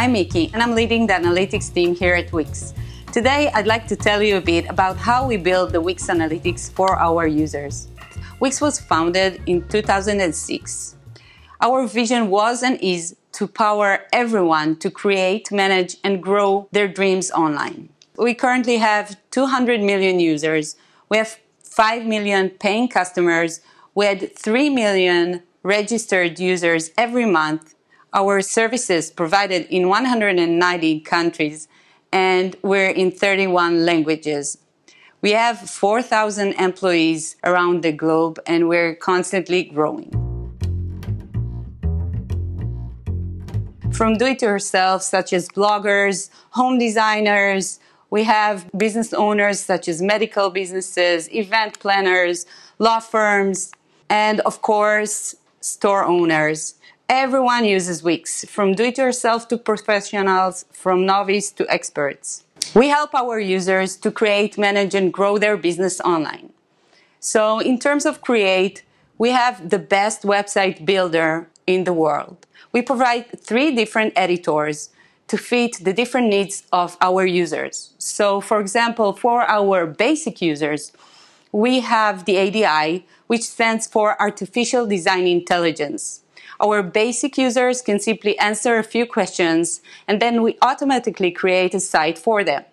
I'm Miki and I'm leading the analytics team here at Wix. Today, I'd like to tell you a bit about how we build the Wix Analytics for our users. Wix was founded in 2006. Our vision was and is to power everyone to create, manage, and grow their dreams online. We currently have 200 million users. We have 5 million paying customers. We had 3 million registered users every month. Our services provided in 190 countries and we're in 31 languages. We have 4,000 employees around the globe and we're constantly growing. From do it yourself, such as bloggers, home designers, we have business owners such as medical businesses, event planners, law firms, and of course, store owners. Everyone uses Wix, from do it yourself to professionals, from novice to experts. We help our users to create, manage, and grow their business online. So, in terms of create, we have the best website builder in the world. We provide three different editors to fit the different needs of our users. So, for example, for our basic users, we have the ADI, which stands for Artificial Design Intelligence. Our basic users can simply answer a few questions and then we automatically create a site for them.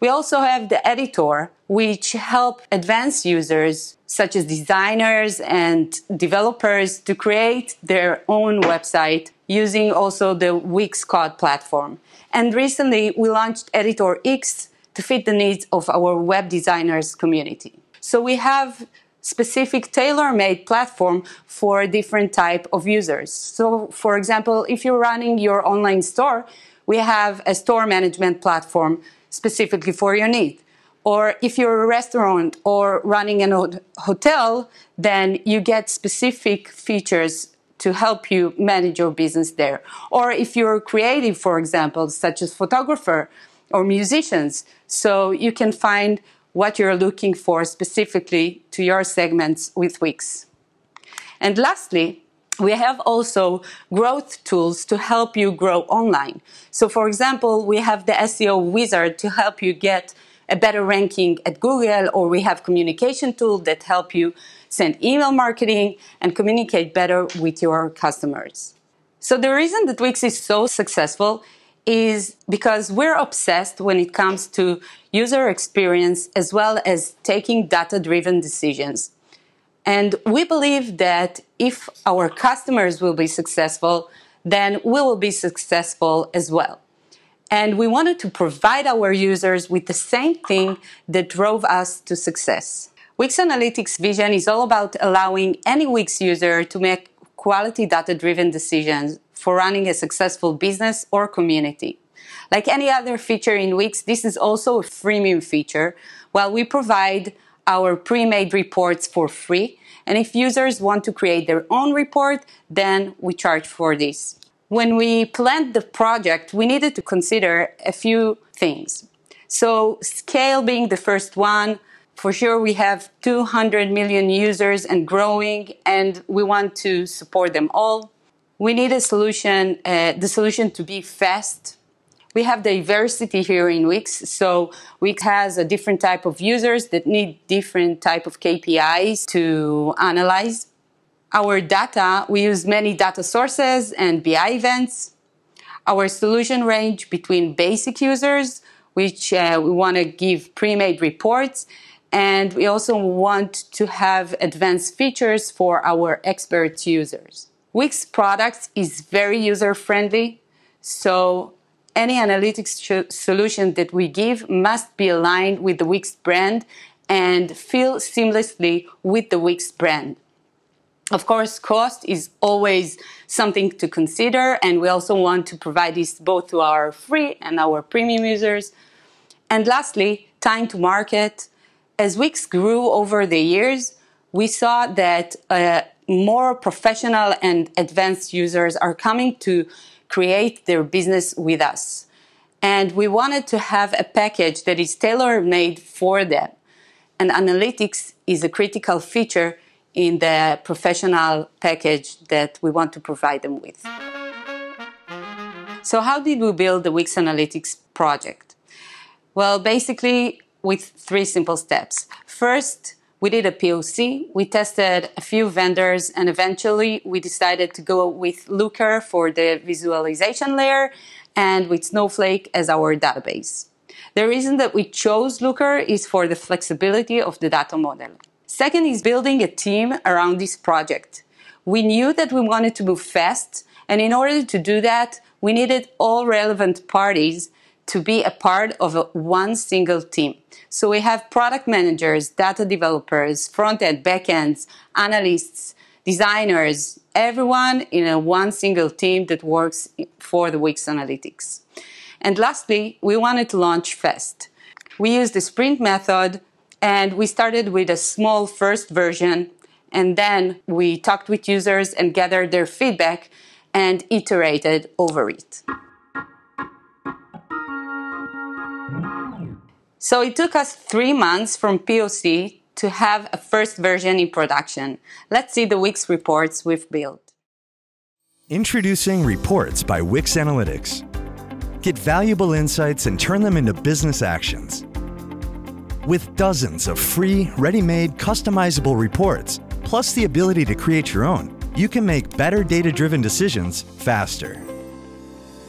We also have the editor, which help advanced users such as designers and developers to create their own website using also the Wix Code platform. And recently we launched Editor X to fit the needs of our web designers community. So we have specific tailor-made platform for different type of users. So for example, if you're running your online store, we have a store management platform specifically for your need. Or if you're a restaurant or running a hotel, then you get specific features to help you manage your business there. Or if you're creative, for example, such as photographer or musicians, so you can find what you're looking for specifically to your segments with Wix. And lastly, we have also growth tools to help you grow online. So for example, we have the SEO wizard to help you get a better ranking at Google, or we have communication tools that help you send email marketing and communicate better with your customers. So the reason that Wix is so successful is because we're obsessed when it comes to user experience as well as taking data-driven decisions. And we believe that if our customers will be successful, then we will be successful as well. And we wanted to provide our users with the same thing that drove us to success. Wix Analytics vision is all about allowing any Wix user to make quality data-driven decisions for running a successful business or community. Like any other feature in Wix, this is also a freemium feature, while we provide our pre-made reports for free. And if users want to create their own report, then we charge for this. When we planned the project, we needed to consider a few things. So scale being the first one, for sure we have 200 million users and growing and we want to support them all. We need a solution, uh, the solution to be fast, we have diversity here in Wix. So Wix has a different type of users that need different type of KPIs to analyze. Our data, we use many data sources and BI events. Our solution range between basic users, which uh, we want to give pre-made reports, and we also want to have advanced features for our expert users. Wix products is very user-friendly, so any analytics solution that we give must be aligned with the Wix brand and feel seamlessly with the Wix brand. Of course, cost is always something to consider, and we also want to provide this both to our free and our premium users. And lastly, time to market. As Wix grew over the years, we saw that uh, more professional and advanced users are coming to create their business with us. And we wanted to have a package that is tailor made for them. And analytics is a critical feature in the professional package that we want to provide them with. So, how did we build the Wix Analytics project? Well, basically, with three simple steps. First, we did a POC, we tested a few vendors, and eventually we decided to go with Looker for the visualization layer and with Snowflake as our database. The reason that we chose Looker is for the flexibility of the data model. Second is building a team around this project. We knew that we wanted to move fast, and in order to do that, we needed all relevant parties to be a part of a, one single team. So we have product managers, data developers, front end, back ends, analysts, designers, everyone in a one single team that works for the Wix Analytics. And lastly, we wanted to launch fast. We used the sprint method and we started with a small first version and then we talked with users and gathered their feedback and iterated over it. So it took us three months from POC to have a first version in production. Let's see the Wix reports we've built. Introducing Reports by Wix Analytics. Get valuable insights and turn them into business actions. With dozens of free, ready-made, customizable reports, plus the ability to create your own, you can make better data-driven decisions faster.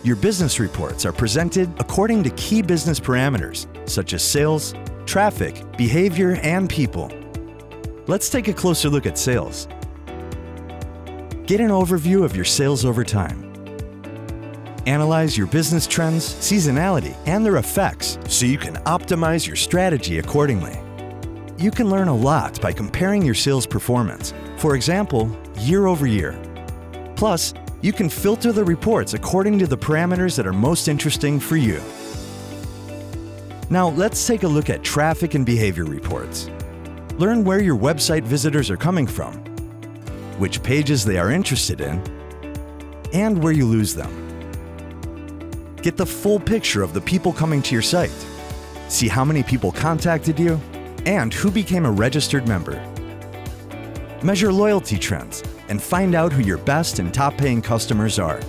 Your business reports are presented according to key business parameters such as sales, traffic, behavior, and people. Let's take a closer look at sales. Get an overview of your sales over time. Analyze your business trends, seasonality, and their effects so you can optimize your strategy accordingly. You can learn a lot by comparing your sales performance, for example, year over year. Plus, you can filter the reports according to the parameters that are most interesting for you. Now let's take a look at traffic and behavior reports. Learn where your website visitors are coming from, which pages they are interested in, and where you lose them. Get the full picture of the people coming to your site. See how many people contacted you and who became a registered member. Measure loyalty trends and find out who your best and top paying customers are.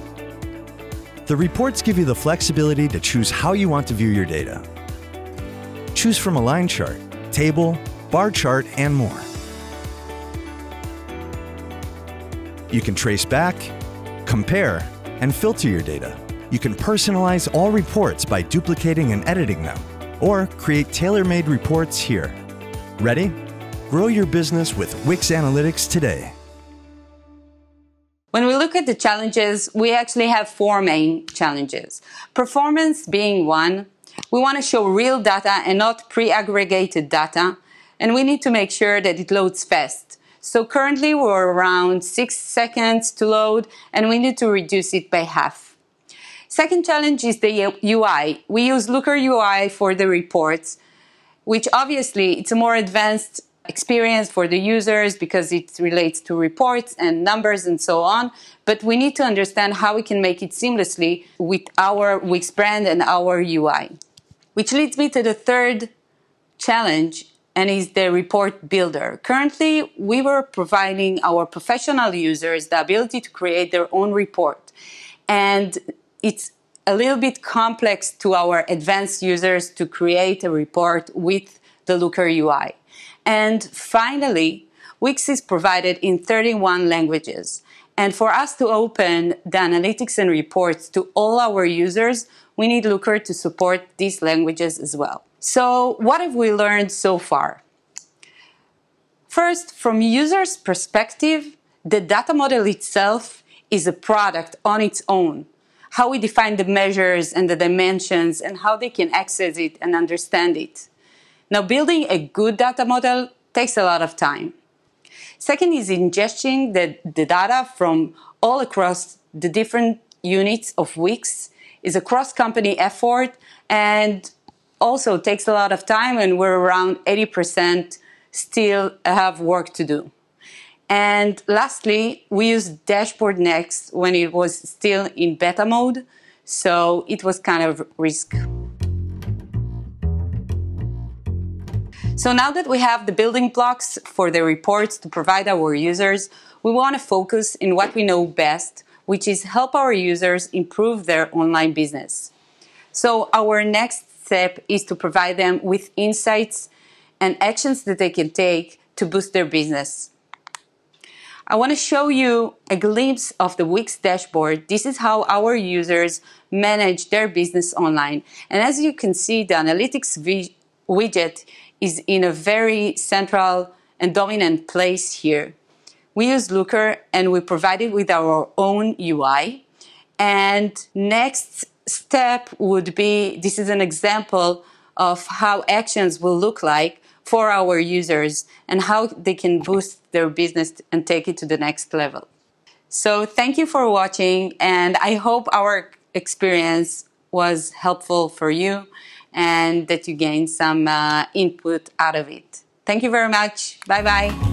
The reports give you the flexibility to choose how you want to view your data. Choose from a line chart, table, bar chart, and more. You can trace back, compare, and filter your data. You can personalize all reports by duplicating and editing them, or create tailor-made reports here. Ready? Grow your business with Wix Analytics today. When we look at the challenges, we actually have four main challenges. Performance being one. We want to show real data and not pre-aggregated data. And we need to make sure that it loads fast. So currently we're around six seconds to load and we need to reduce it by half. Second challenge is the UI. We use Looker UI for the reports, which obviously it's a more advanced experience for the users because it relates to reports and numbers and so on. But we need to understand how we can make it seamlessly with our Wix brand and our UI. Which leads me to the third challenge and is the report builder. Currently, we were providing our professional users the ability to create their own report. And it's a little bit complex to our advanced users to create a report with the Looker UI. And finally, Wix is provided in 31 languages. And for us to open the analytics and reports to all our users, we need Looker to support these languages as well. So what have we learned so far? First, from users' perspective, the data model itself is a product on its own. How we define the measures and the dimensions and how they can access it and understand it. Now, building a good data model takes a lot of time. Second is ingesting the, the data from all across the different units of Wix is a cross-company effort and also takes a lot of time and we're around 80% still have work to do. And lastly, we used Dashboard Next when it was still in beta mode, so it was kind of risk. So now that we have the building blocks for the reports to provide our users, we want to focus in what we know best, which is help our users improve their online business. So our next step is to provide them with insights and actions that they can take to boost their business. I want to show you a glimpse of the Wix dashboard. This is how our users manage their business online. And as you can see, the analytics widget is in a very central and dominant place here. We use Looker and we provide it with our own UI. And next step would be, this is an example of how actions will look like for our users and how they can boost their business and take it to the next level. So thank you for watching and I hope our experience was helpful for you and that you gain some uh, input out of it. Thank you very much. Bye bye.